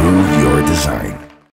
Improve your design.